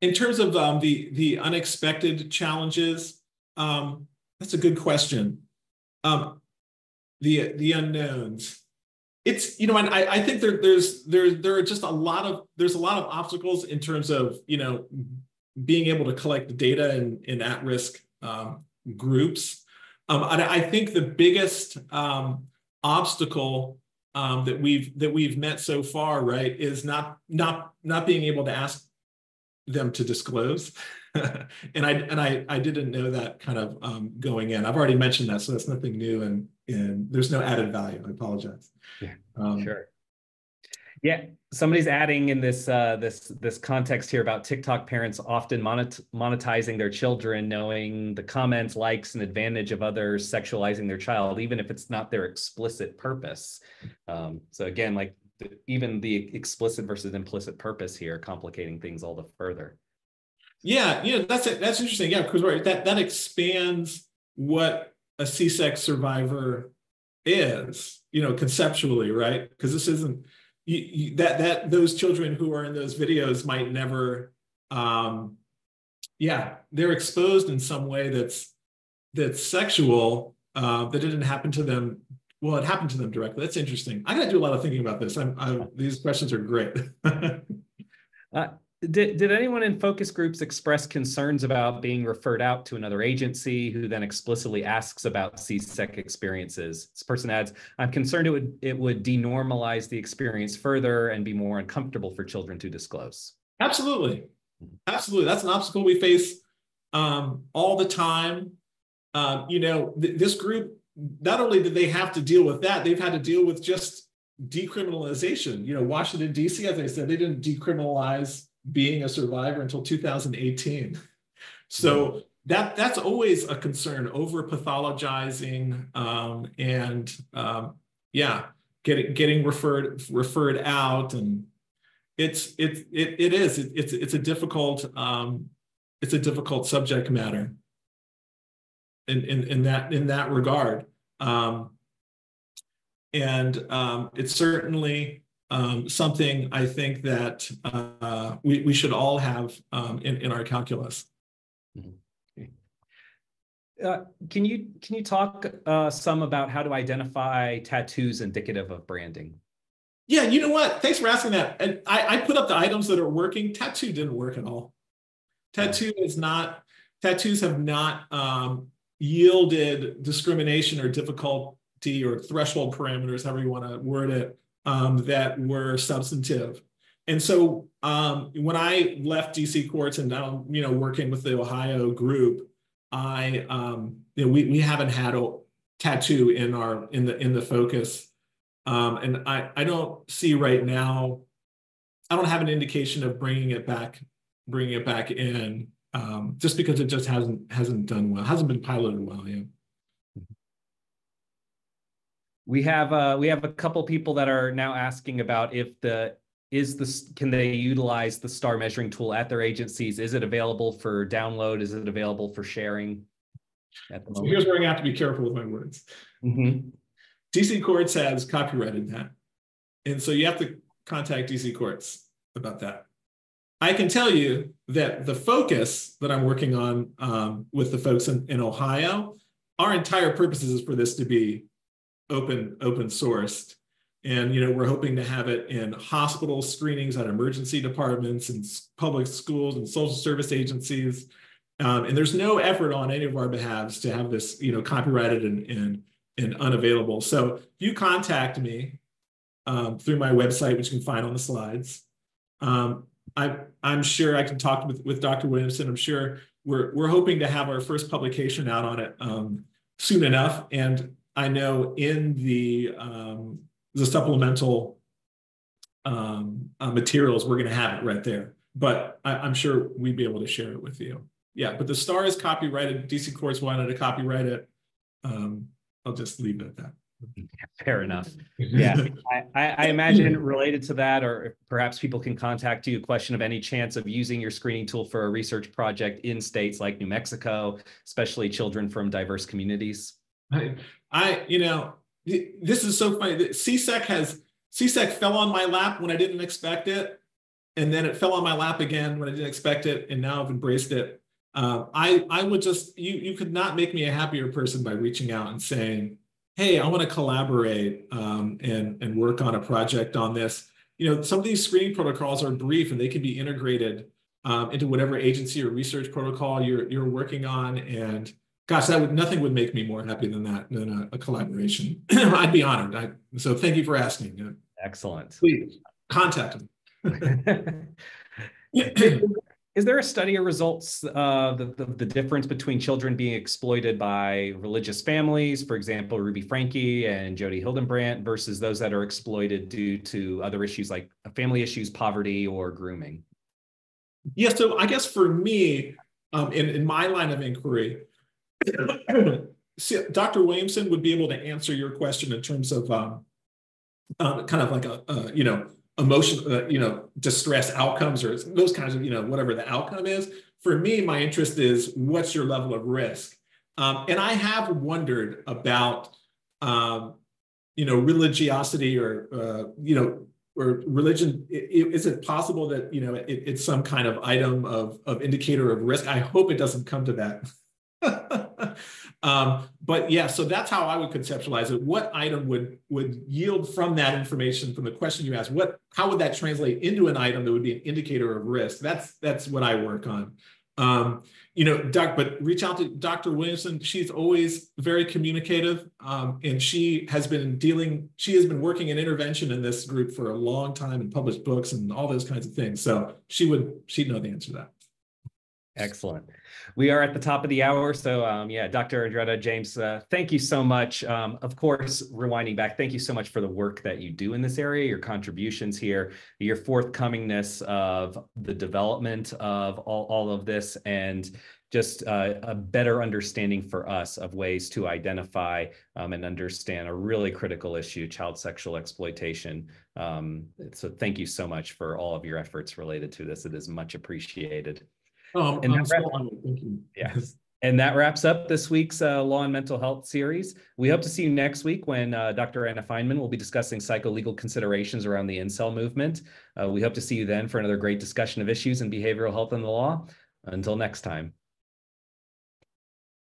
in terms of um, the the unexpected challenges, um, that's a good question. Um, the the unknowns. It's you know, and I, I think there there's there there are just a lot of there's a lot of obstacles in terms of you know being able to collect the data in in at risk um, groups. Um, and I think the biggest um, obstacle um, that we've that we've met so far, right, is not not not being able to ask them to disclose. and I and I I didn't know that kind of um, going in. I've already mentioned that, so that's nothing new, and and there's no added value. I apologize. Yeah, um, sure. Yeah, somebody's adding in this uh, this this context here about TikTok parents often monet monetizing their children, knowing the comments, likes, and advantage of others sexualizing their child, even if it's not their explicit purpose. Um, so again, like even the explicit versus implicit purpose here, complicating things all the further. Yeah, yeah, that's it. That's interesting. Yeah, because right, that that expands what a CSEC survivor is, you know, conceptually, right? Because this isn't you, you, that that those children who are in those videos might never, um, yeah, they're exposed in some way that's that's sexual uh, that didn't happen to them. Well, it happened to them directly. That's interesting. I got to do a lot of thinking about this. I'm, I, these questions are great. uh, did, did anyone in focus groups express concerns about being referred out to another agency who then explicitly asks about CSEC experiences? This person adds, I'm concerned it would it would denormalize the experience further and be more uncomfortable for children to disclose. Absolutely. Mm-hmm. Absolutely. That's an obstacle we face um, all the time. Um, you know, th this group, not only did they have to deal with that, they've had to deal with just decriminalization. You know, Washington, D.C., as I said, they didn't decriminalize being a survivor until 2018. So that that's always a concern over pathologizing um, and um, yeah, getting getting referred referred out and it's it's it, it is it, it's it's a difficult um, it's a difficult subject matter in in, in that in that regard. Um, and um, it's certainly um, something I think that uh, we, we should all have um, in, in our calculus. Mm-hmm. Uh, can you can you talk uh, some about how to identify tattoos indicative of branding? Yeah, you know what? Thanks for asking that. And I, I put up the items that are working. Tattoo didn't work at all. Tattoo is not. Tattoos have not um, yielded discrimination or difficulty or threshold parameters, however you want to word it, um, that were substantive. And so um, when I left DC courts and now, you know, working with the Ohio group, I, um, you know, we, we haven't had a tattoo in our, in the, in the focus. Um, and I, I don't see right now, I don't have an indication of bringing it back, bringing it back in. um, just because it just hasn't hasn't done well, hasn't been piloted well yet. We have uh, we have a couple people that are now asking about if the is this can they utilize the star measuring tool at their agencies? Is it available for download? Is it available for sharing? At the so here's where I have to be careful with my words. Mm-hmm. DC Courts has copyrighted that, and so you have to contact DC Courts about that. I can tell you that the focus that I'm working on um, with the folks in, in Ohio, our entire purpose is for this to be open open sourced. And you know we're hoping to have it in hospital screenings at emergency departments and public schools and social service agencies. Um, and there's no effort on any of our behalves to have this you know copyrighted and and, and unavailable. So if you contact me um, through my website which you can find on the slides um, I, i'm sure i can talk with, with dr williamson. I'm sure we're, we're hoping to have our first publication out on it um, soon enough. And I know in the um, the supplemental um, uh, materials, we're going to have it right there. But I, am sure we'd be able to share it with you. Yeah, but the star is copyrighted. DC Courts wanted to copyright it. Um, I'll just leave it at that. Fair enough. Yeah, I, I, imagine related to that, or perhaps people can contact you. A question of any chance of using your screening tool for a research project in states like New Mexico, especially children from diverse communities. I, you know, this is so funny. CSEC has CSEC fell on my lap when I didn't expect it, and then it fell on my lap again when I didn't expect it, and now I've embraced it. Uh, I I would just you you could not make me a happier person by reaching out and saying, hey, I want to collaborate um, and and work on a project on this. You know, some of these screening protocols are brief and they can be integrated um, into whatever agency or research protocol you're you're working on and gosh, that would nothing would make me more happy than that than a, a collaboration. I'd be honored. I, so thank you for asking. Excellent. Please contact them. Is there a study or results uh, the, the, the difference between children being exploited by religious families, for example, Ruby Franke and Jodi Hildebrandt, versus those that are exploited due to other issues like family issues, poverty, or grooming? Yeah, so I guess for me, um, in, in my line of inquiry, See, Dr. Williamson would be able to answer your question in terms of um, uh, kind of like a, you know, emotion, uh, you know, distress outcomes or those kinds of, you know, whatever the outcome is. For me, my interest is what's your level of risk? Um, and I have wondered about, um, you know, religiosity or, uh, you know, or religion. Is it possible that, you know, it, it's some kind of item of, of indicator of risk? I hope it doesn't come to that. um, but yeah, so that's how I would conceptualize it. What item would would yield from that information from the question you asked? What how would that translate into an item that would be an indicator of risk? That's that's what I work on. Um, you know, doc, but reach out to Dr. Williamson. She's always very communicative, um, and she has been dealing. She has been working in intervention in this group for a long time and published books and all those kinds of things. So she would she'd know the answer to that. Excellent. We are at the top of the hour. So, um, yeah, Dr. Andretta, James, uh, thank you so much. Um, of course, rewinding back, thank you so much for the work that you do in this area, your contributions here, your forthcomingness of the development of all, all of this, and just uh, a better understanding for us of ways to identify um, and understand a really critical issue, child sexual exploitation. Um, so thank you so much for all of your efforts related to this. It is much appreciated. Oh, and I'm so Thank you. Yes. And that wraps up this week's uh, Law and Mental Health series. We hope to see you next week when uh, Dr. Anna Feynman will be discussing psycholegal considerations around the incel movement. Uh, we hope to see you then for another great discussion of issues in behavioral health and the law. Until next time.